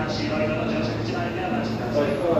はい。はい